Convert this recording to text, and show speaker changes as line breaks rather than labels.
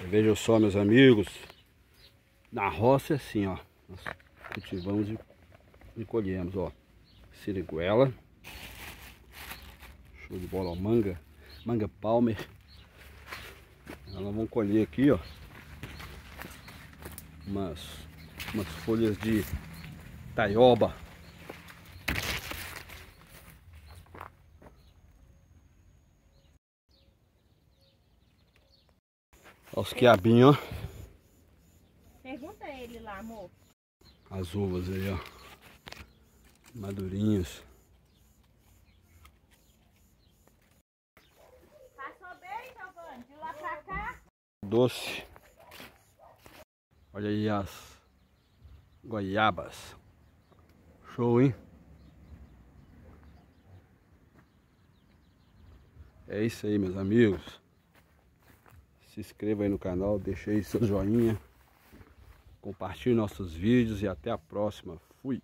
Vejam só, meus amigos. Na roça é assim, ó. Nós cultivamos e, colhemos, ó. Siriguela. Show de bola, ó. Manga. Manga palmer. Nós vamos colher aqui, ó. Umas, umas folhas de taioba. Olha os quiabinhos, ó.
Pergunta a ele lá, amor.
As uvas aí, ó. Madurinhas.
Passou bem, Giovanni? De lá pra cá?
Doce. Olha aí as goiabas. Show, hein? É isso aí, meus amigos. Se inscreva aí no canal, deixe aí seu joinha. Compartilhe nossos vídeos e até a próxima. Fui!